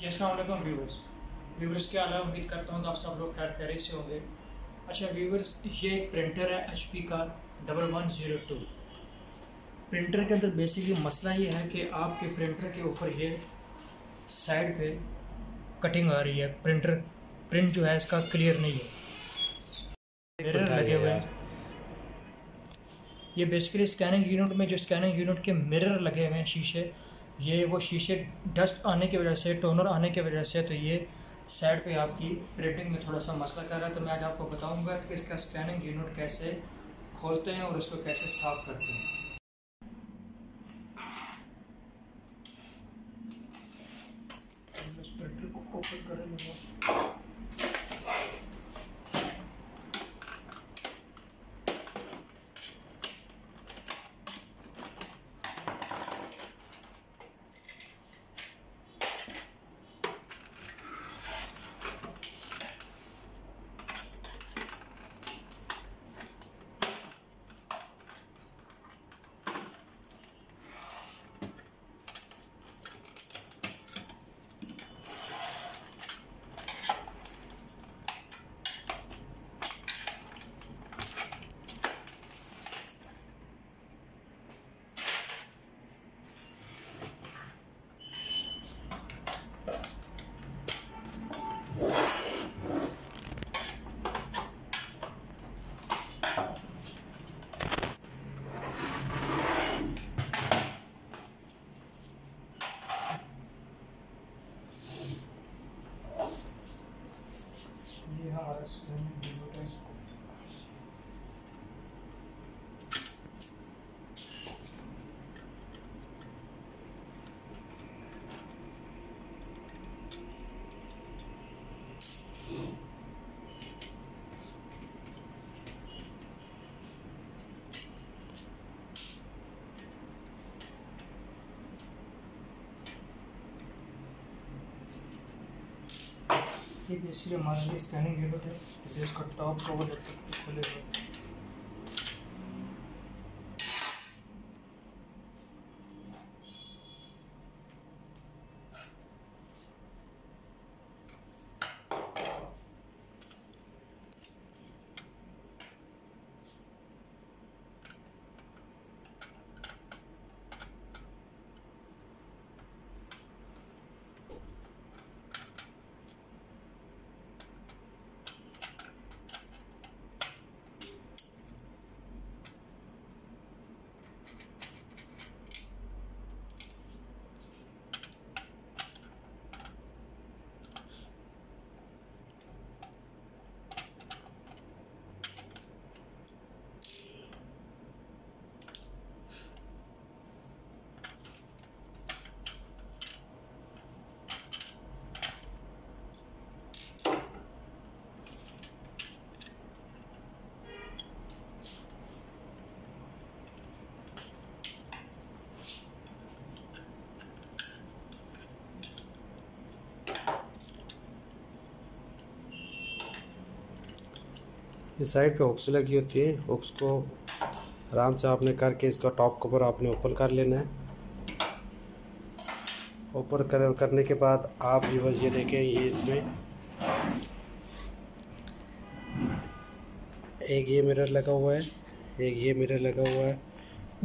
जी असलम viewers viewers हाल है उम्मीद करता हूँ कि आप सब लोग खैर खैरियत से होंगे। अच्छा व्यूवर्स ये एक प्रिंटर है एचपी का double one zero two printer के अंदर बेसिकली मसला ये है कि आपके प्रिंटर के ऊपर ये साइड पे कटिंग आ रही है। प्रिंटर प्रिंट जो है इसका क्लियर नहीं है। मिरर लगे हुए हैं। ये बेसिकली स्कैनिंग यूनिट में जो स्कैनिंग यूनिट के मिरर लगे हुए हैं शीशे ये वो शीशे डस्ट आने की वजह से, टोनर आने की वजह से तो ये साइड पे आपकी प्रिंटिंग में थोड़ा सा मसला कर रहा है। तो मैं आज आपको बताऊँगा कि इसका स्कैनिंग यूनिट कैसे खोलते हैं और इसको कैसे साफ़ करते हैं। को ओपन ये बेसिकली हमारे लिए स्कैनिंग यूनिट है। तो इसका टॉप कवर खोलेगा इस साइड पे हुक्स लगी होती है। हुक्स को आराम से आपने करके इसका टॉप कवर आपने ओपन कर लेना है। ओपन कर करने के बाद आप बस ये देखें ये इसमें एक ये मिरर लगा हुआ है एक ये मिरर लगा हुआ है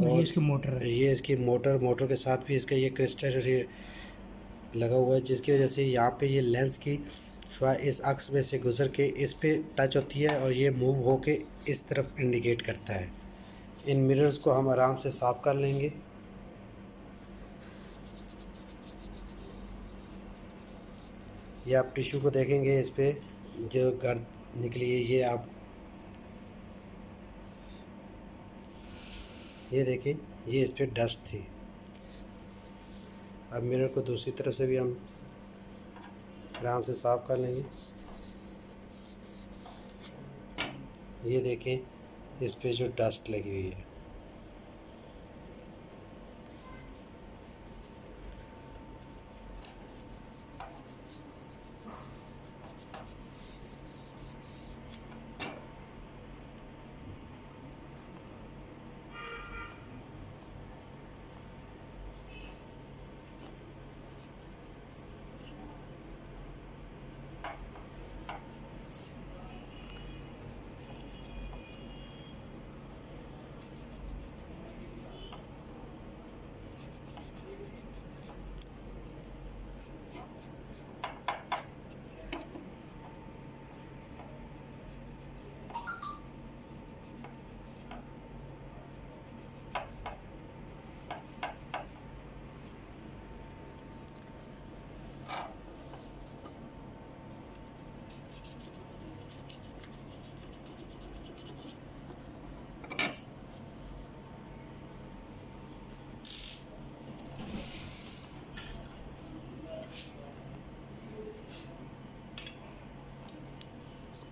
और ये इसकी मोटर है। ये इसकी मोटर मोटर के साथ भी इसका ये क्रिस्टल लगा हुआ है जिसकी वजह से यहाँ पे ये लेंस की शुआ इस अक्स में से गुज़र के इस पे टच होती है और ये मूव होके इस तरफ़ इंडिकेट करता है। इन मिरर्स को हम आराम से साफ़ कर लेंगे। ये आप टिश्यू को देखेंगे इस पे, जो गर्द निकली है, ये आप ये देखें, ये इस पर डस्ट थी। अब मिरर को दूसरी तरफ़ से भी हम आराम से साफ़ कर लेंगे। ये देखें इस पे जो डस्ट लगी हुई है।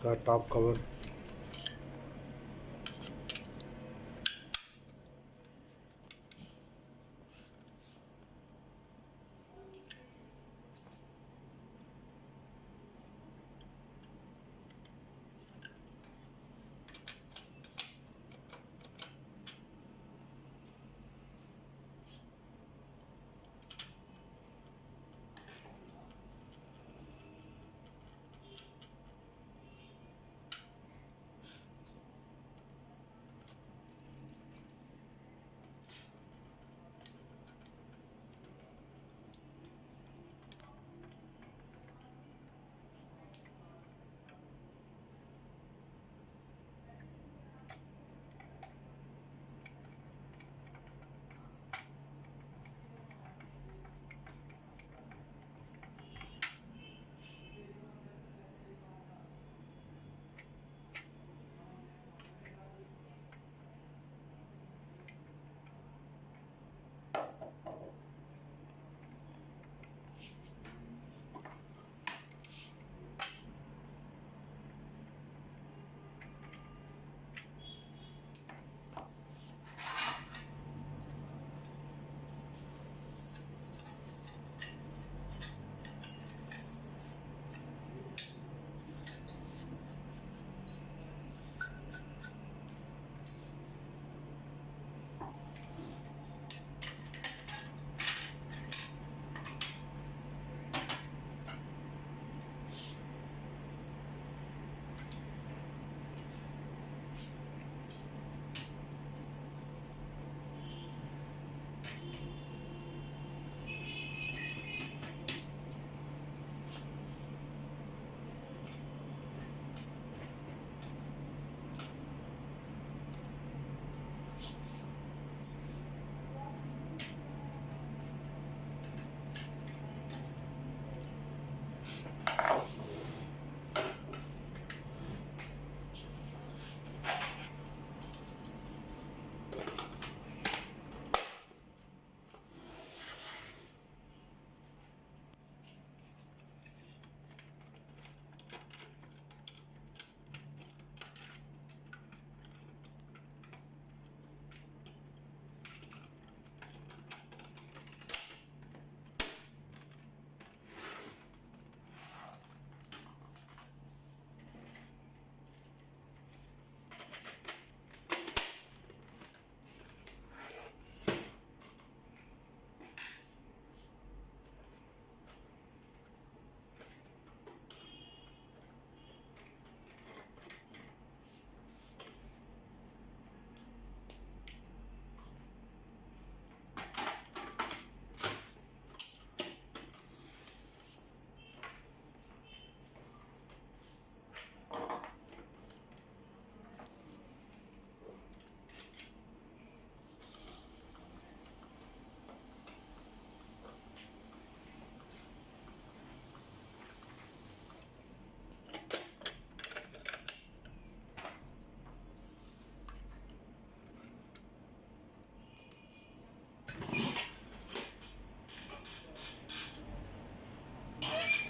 इसका टॉप कवर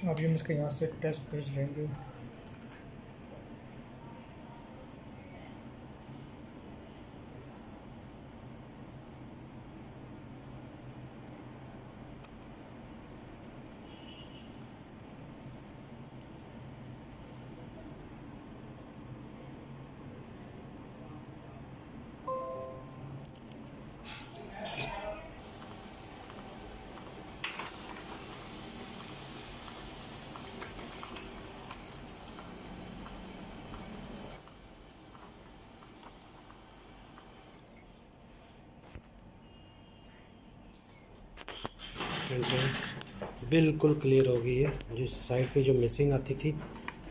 अभी हम इसके यहाँ से टेस्ट भेज लेंगे। प्रिंटिंग बिल्कुल क्लियर हो गई है। जो साइड पे जो मिसिंग आती थी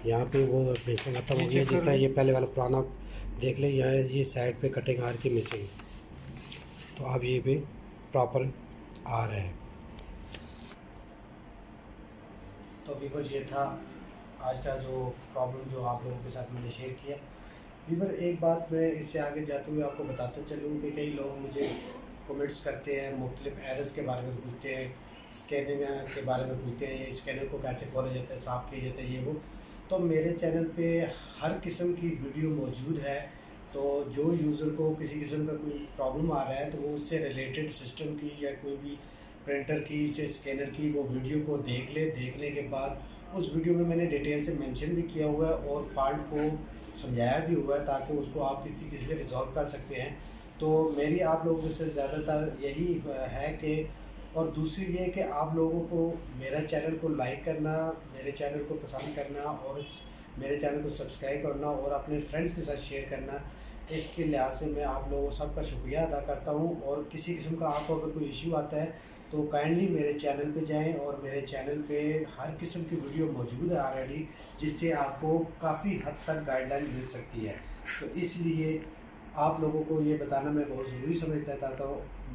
यहाँ पे वो मिसिंग खत्म हो गई है जिस तरह ये पहले वाला पुराना देख ले यहाँ ये साइड पे कटिंग आ रही थी मिसिंग तो अब ये भी प्रॉपर आ रहे हैं। तो वीवर ये था आज का जो प्रॉब्लम जो आप लोगों के साथ मैंने शेयर किया। वीवर एक बात मैं इससे आगे जाते हुए आपको बताते चलूँ कि कई लोग मुझे कमेंट्स करते हैं मुख्तलिफ़ एरर्स के बारे में पूछते हैं। स्कैनिंग के बारे में पूछते हैं, ये स्कैनर को कैसे खोला जाता है, साफ़ किया जाता है, ये वो। तो मेरे चैनल पे हर किस्म की वीडियो मौजूद है तो जो यूज़र को किसी किस्म का कोई प्रॉब्लम आ रहा है तो वो उससे रिलेटेड सिस्टम की या कोई भी प्रिंटर की, से स्कैनर की वो वीडियो को देख ले। देखने के बाद उस वीडियो में मैंने डिटेल से मेंशन भी किया हुआ है और फॉल्ट को समझाया भी हुआ है, ताकि उसको आप किसी किसी से रिजॉल्व कर सकते हैं। तो मेरी आप लोगों से ज़्यादातर यही है कि और दूसरी ये कि आप लोगों को मेरा चैनल को लाइक करना, मेरे चैनल को पसंद करना और मेरे चैनल को सब्सक्राइब करना और अपने फ्रेंड्स के साथ शेयर करना, इसके लिहाज से मैं आप लोगों सबका शुक्रिया अदा करता हूँ। और किसी किस्म का आपको अगर कोई इशू आता है तो काइंडली मेरे चैनल पे जाएँ और मेरे चैनल पे हर किस्म की वीडियो मौजूद है ऑलरेडी जिससे आपको काफ़ी हद तक गाइडलाइन मिल सकती है। तो इसलिए आप लोगों को ये बताना मैं बहुत ज़रूरी समझता था तो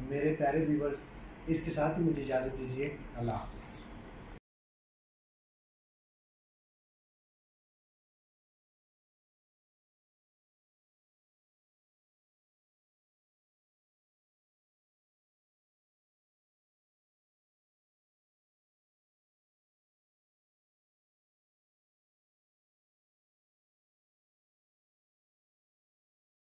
मेरे प्यारे व्यूवर्स इसके साथ ही मुझे इजाज़त दीजिए। अल्लाह